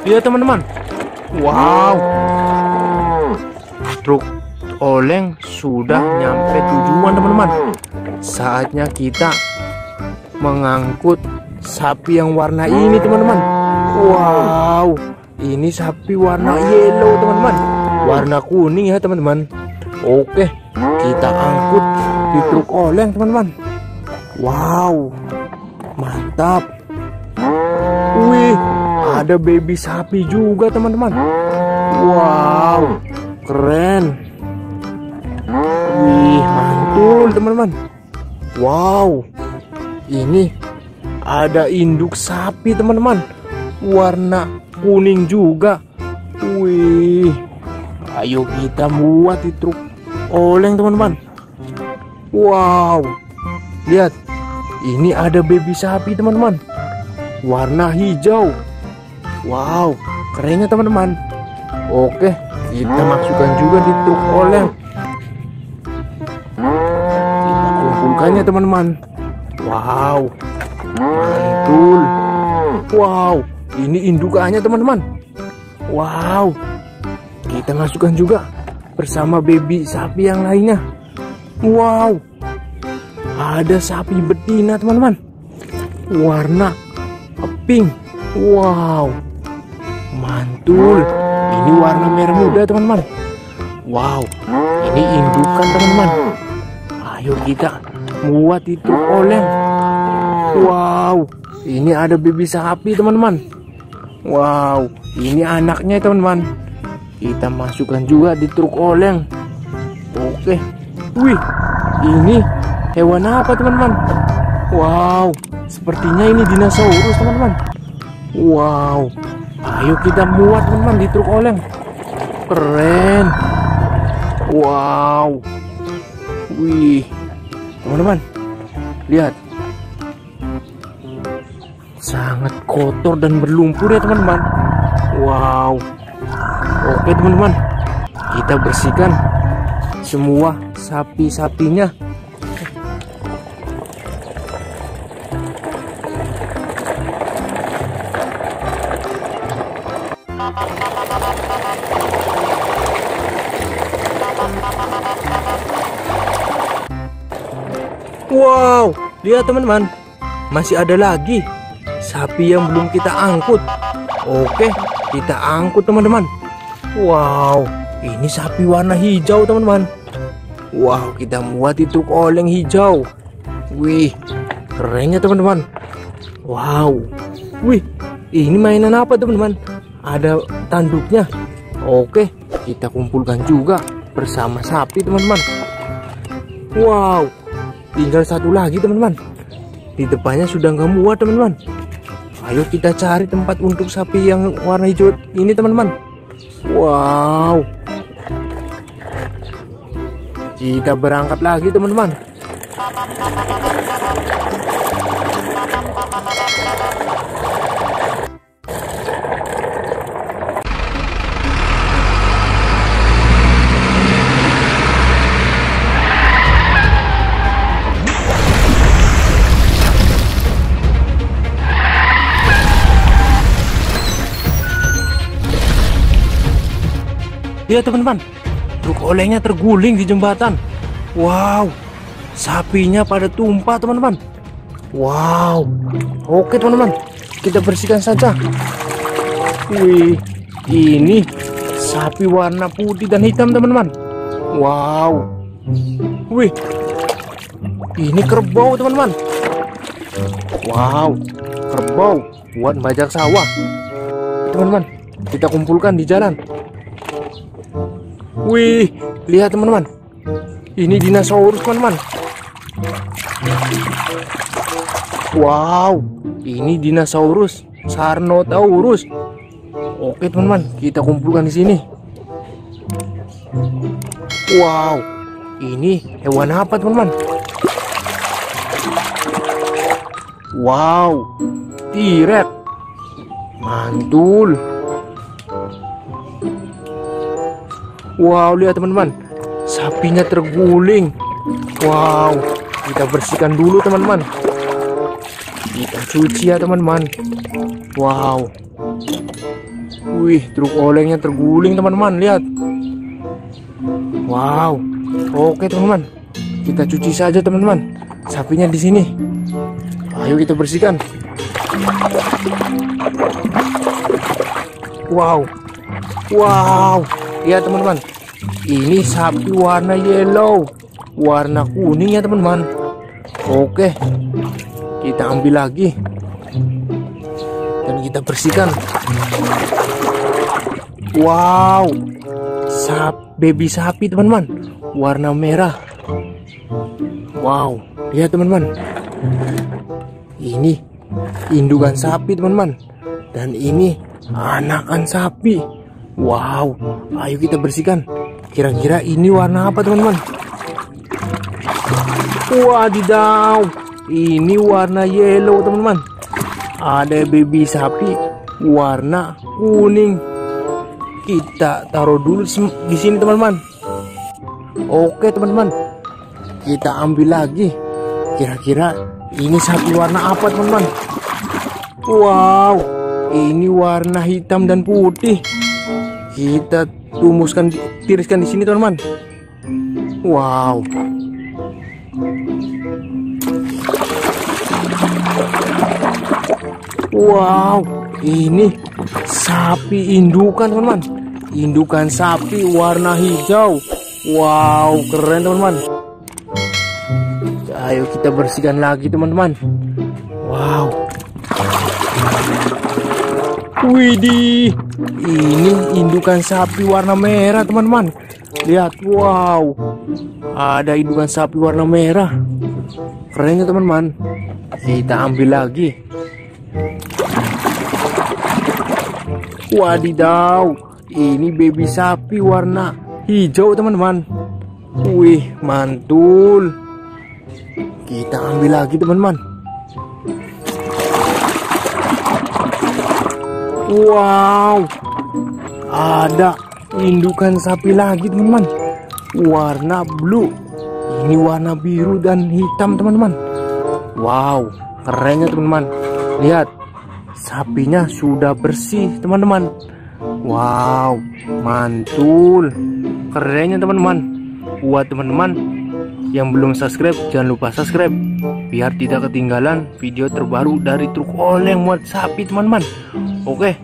Lihat teman-teman. Wow, truk oleng sudah nyampe tujuan teman-teman. Saatnya kita mengangkut sapi yang warna ini teman-teman. Wow, ini sapi warna yellow teman-teman. Warna kuning ya teman-teman. Oke, kita angkut di truk oleng teman-teman. Wow, mantap. Wih, ada baby sapi juga teman-teman. Wow, keren. Wih, mantul teman-teman. Wow, ini ada induk sapi teman-teman. Warna kuning juga. Wih, ayo kita muat di truk oleng teman-teman. Wow, lihat, ini ada baby sapi teman-teman. Warna hijau. Wow, kerennya teman-teman. Oke, kita masukkan juga di truk oleng. Kita kumpulkannya teman-teman. Wow, mantul. Wow, ini indukannya teman-teman. Wow, kita masukkan juga bersama baby sapi yang lainnya. Wow, ada sapi betina teman-teman. Warna pink. Wow, mantul. Ini warna merah muda teman-teman. Wow, ini indukan teman-teman. Ayo kita muat itu oleng. Wow, ini ada baby sapi teman-teman. Wow, ini anaknya teman-teman. Kita masukkan juga di truk oleng. Oke. Wih, ini hewan apa teman-teman? Wow, sepertinya ini dinosaurus teman-teman. Wow, ayo kita muat teman-teman di truk oleng. Keren. Wow. Wih, teman-teman, lihat. Sangat kotor dan berlumpur ya teman-teman. Wow. Oke teman-teman, kita bersihkan semua sapi-sapinya. Wow, lihat teman-teman, masih ada lagi sapi yang belum kita angkut. Oke, kita angkut teman-teman. Wow, ini sapi warna hijau teman-teman. Wow, kita muat itu oleng hijau. Wih, kerennya teman-teman. Wow, wih, ini mainan apa teman-teman? Ada tanduknya. Oke, kita kumpulkan juga bersama sapi teman-teman. Wow, tinggal satu lagi teman-teman. Di depannya sudah nggak muat teman-teman. Ayo kita cari tempat untuk sapi yang warna hijau ini teman-teman. Wow. Kita berangkat lagi teman-teman. Lihat teman-teman, truk olengnya terguling di jembatan. Wow, sapinya pada tumpah teman-teman. Wow, oke teman-teman, kita bersihkan saja. Wih, ini sapi warna putih dan hitam teman-teman. Wow, wih, ini kerbau teman-teman. Wow, kerbau buat bajak sawah. Teman-teman, kita kumpulkan di jalan. Wih, lihat teman-teman. Ini dinosaurus teman-teman. Wow, ini dinosaurus Sarnotaurus. Oke teman-teman, kita kumpulkan di sini. Wow, ini hewan apa teman-teman? Wow, T-Rex. Mantul. Wow, lihat teman-teman. Sapinya terguling. Wow, kita bersihkan dulu teman-teman. Kita cuci ya teman-teman. Wow, Wih, truk olengnya terguling teman-teman, lihat. Wow. Oke teman-teman. Kita cuci saja teman-teman. Sapinya di sini. Ayo kita bersihkan. Wow. Wow. Lihat teman-teman. Ini sapi warna yellow. Warna kuning ya teman-teman. Oke. Kita ambil lagi. Dan kita bersihkan. Wow. Sap baby sapi teman-teman. Warna merah. Wow. Lihat teman-teman. Ini indukan sapi teman-teman. Dan ini anakan sapi. Wow. Ayo kita bersihkan. Kira-kira ini warna apa teman-teman? Wadidaw. Ini warna yellow teman-teman. Ada baby sapi warna kuning. Kita taruh dulu di sini teman-teman. Oke teman-teman. Kita ambil lagi. Kira-kira ini sapi warna apa teman-teman? Wow. Ini warna hitam dan putih. Kita tumuskan tiriskan di sini teman-teman. Wow. Wow, ini sapi indukan teman-teman. Indukan sapi warna hijau. Wow, keren teman-teman. Ayo kita bersihkan lagi teman-teman. Wow. Widih, ini indukan sapi warna merah teman-teman. Lihat, wow. Ada indukan sapi warna merah. Keren ya teman-teman. Kita ambil lagi. Wadidaw, ini baby sapi warna hijau teman-teman. Wih, mantul. Kita ambil lagi teman-teman. Wow, ada indukan sapi lagi teman-teman. Warna blue. Ini warna biru dan hitam teman-teman. Wow, kerennya teman-teman. Lihat, sapinya sudah bersih teman-teman wow mantul kerennya teman-teman buat teman-teman yang belum subscribe jangan lupa subscribe biar tidak ketinggalan video terbaru dari truk oleng muat sapi teman-teman oke